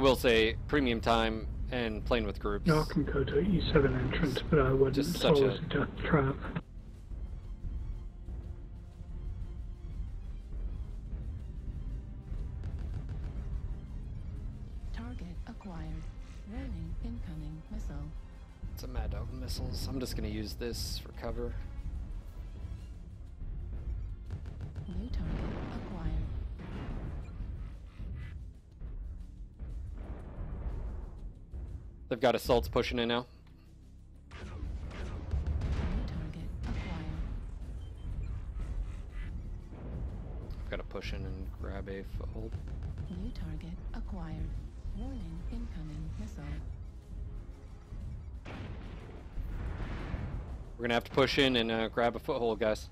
I will say premium time and playing with groups. Y'all can go to E7 entrance, but I wouldn't Just such a- death trap. Target acquired. Warning, incoming missile. It's a Mad Dog missiles. I'm just gonna use this for cover. New target They've got assaults pushing in now. New target acquired. I've got to push in and grab a foothold. New target acquired. Warning, incoming missile. We're gonna have to push in and uh, grab a foothold, guys.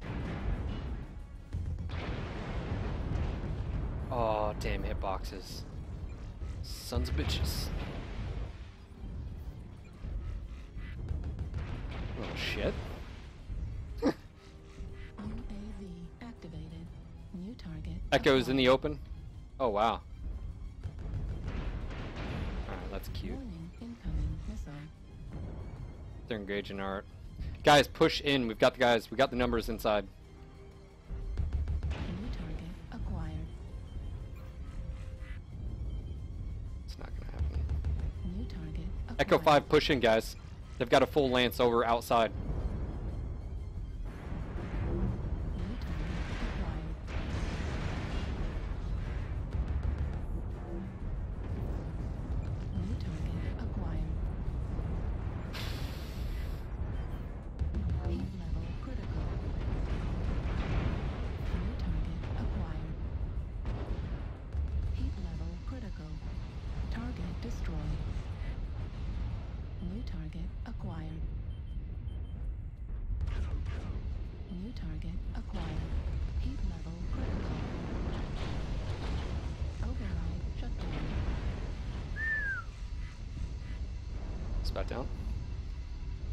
Oh, damn hitboxes. Sons of bitches. Oh, shit. UAV activated. New target. Echoes in the open. Oh, wow. Alright, that's cute. Warning, incoming missile. They're engaging art. Guys, push in. We've got the guys. We got the numbers inside. New target acquired. It's not gonna happen. New target acquired. Echo 5, push in, guys. They've got a full lance over outside. Destroyed. New target acquired. New target acquired. Heat level critical. Override shut down. Spat down.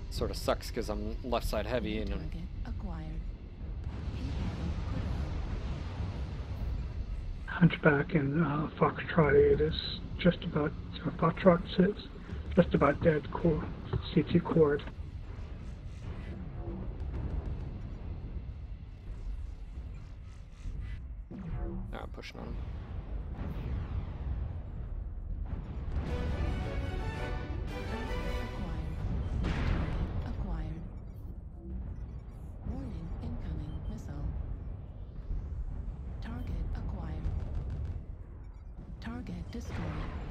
Sort of sucks because I'm left side heavy New and I'm target acquired. Heat level. Hunchback and uh, Foxtrot 8 is just about, uh, Foxtrot 6, just about dead core, CT cord. Alright, I'm pushing on him. Target acquired. Warning, incoming missile. Target acquired. Target destroyed.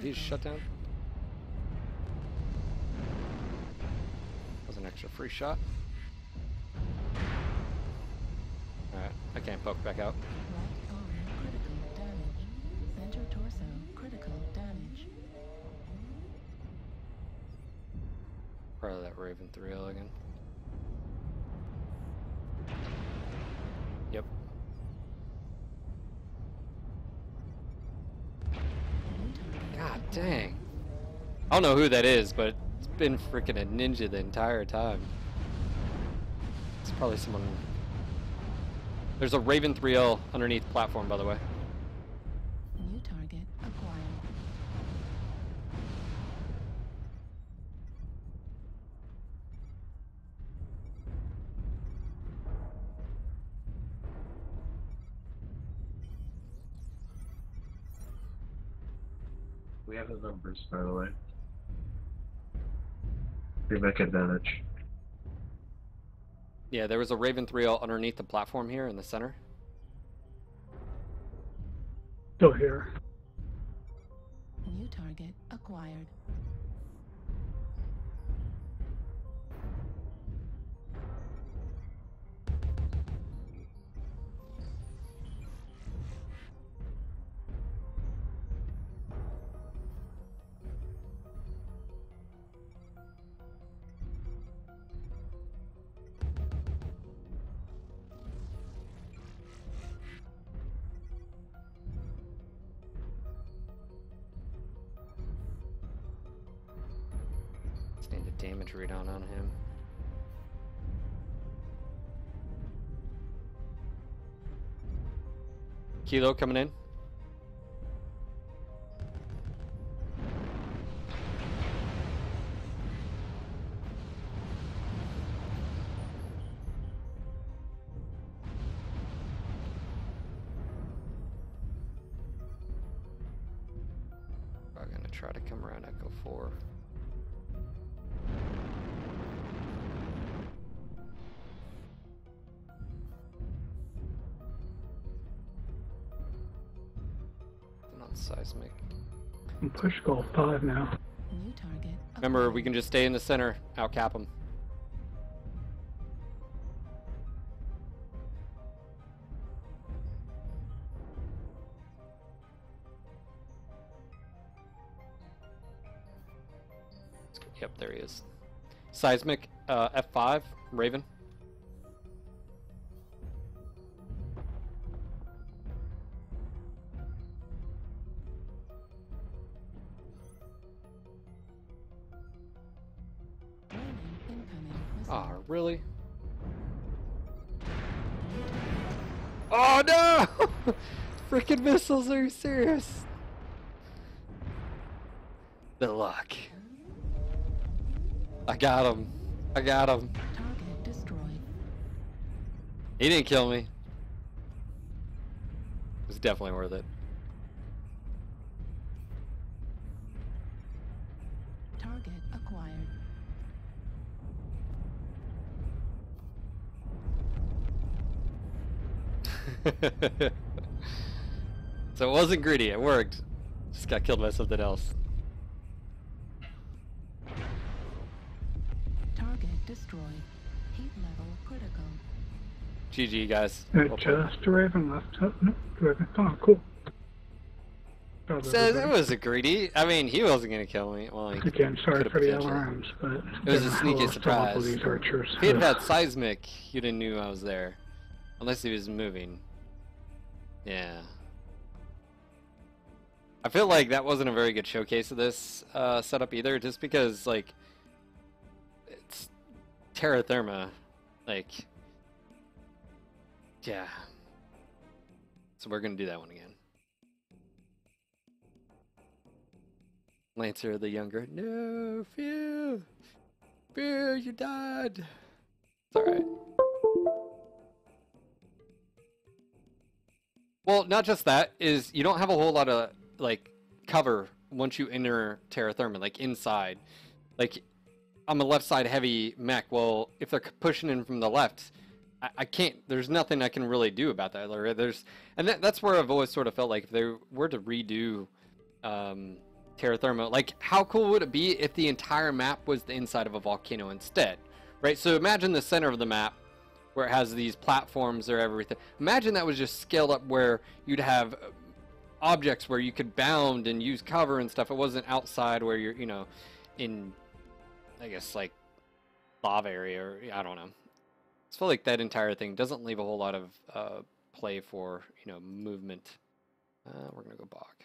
Did he shut down? That was an extra free shot. Alright, I can't poke back out. Probably that Raven 3L again. Dang. I don't know who that is, but it's been freaking a ninja the entire time. It's probably someone. There's a Raven 3L underneath platform, by the way. We have the numbers, by the way. Remake advantage. Yeah, there was a Raven 3L underneath the platform here in the center. Still here. New target acquired. Damage read on him. Kilo coming in. I'm gonna try to come around Echo 4. Not seismic. I'm push goal five now. New target. Remember, we can just stay in the center, outcap them. Yep, there he is. Seismic, uh, F5, Raven. Incoming missile. Ah, really? Oh no! Freaking missiles, are you serious? The luck. I got him. I got him. Target destroyed. He didn't kill me. It was definitely worth it. Target acquired. so it wasn't greedy, it worked. Just got killed by something else. Target destroyed. Heat level critical. GG, guys. Well just a Raven left. Oh, no, Raven. Oh, cool. Job, Says it was a greedy. I mean, he wasn't gonna kill me. Well, he Again, sorry could've for the potentially. alarms, but It was a sneaky close to surprise. These archers. If he had Ugh. had seismic, You didn't knew I was there. Unless he was moving. Yeah. I feel like that wasn't a very good showcase of this uh, setup either, just because, like, it's Terra Therma. Like, yeah. So we're going to do that one again. Lancer the Younger. No, Fear! Fear, you died! It's alright. Well, not just that, is you don't have a whole lot of, like, cover once you enter Terra Therma, like, inside. Like, I'm a left side heavy mech. Well, if they're pushing in from the left, I, I can't, there's nothing I can really do about that. There's, and that, that's where I've always sort of felt like if they were to redo um, Terra Therma, like, how cool would it be if the entire map was the inside of a volcano instead? Right? So imagine the center of the map where it has these platforms or everything. Imagine that was just scaled up where you'd have objects where you could bound and use cover and stuff. It wasn't outside where you're, you know, in, I guess, like lava area or I don't know. I feel like that entire thing doesn't leave a whole lot of uh, play for, you know, movement. Uh, we're gonna go Bach.